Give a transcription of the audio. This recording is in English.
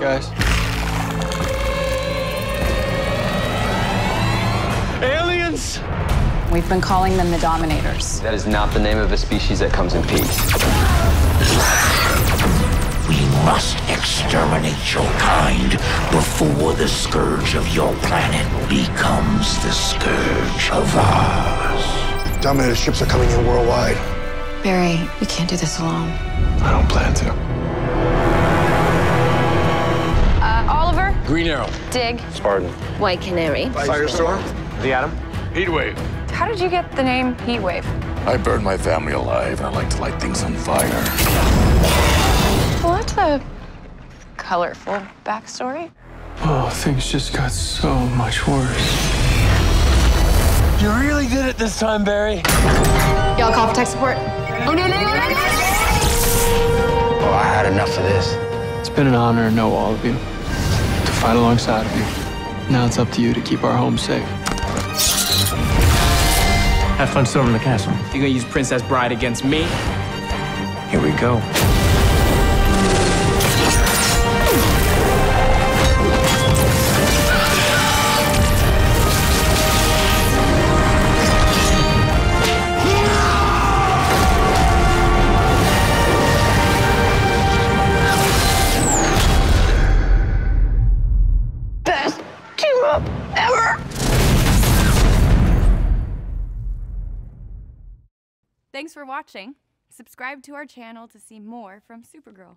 guys. Aliens! We've been calling them the Dominators. That is not the name of a species that comes in peace. We must exterminate your kind before the scourge of your planet becomes the scourge of ours. Dominator ships are coming in worldwide. Barry, we can't do this alone. I don't plan to. Green Arrow. Dig. Spartan. White Canary. Firestorm? The Atom? Heatwave. How did you get the name Heatwave? I burned my family alive, and I like to light things on fire. Well, that's a colorful backstory. Oh, things just got so much worse. You really did it this time, Barry. Y'all call for tech support. Oh, no, no, no, no, no! Oh, I had enough of this. It's been an honor to know all of you, to fight alongside of you. Now it's up to you to keep our home safe. Have fun storming the castle. You're gonna use Princess Bride against me? Here we go. Up ever! Thanks for watching. Subscribe to our channel to see more from Supergirl.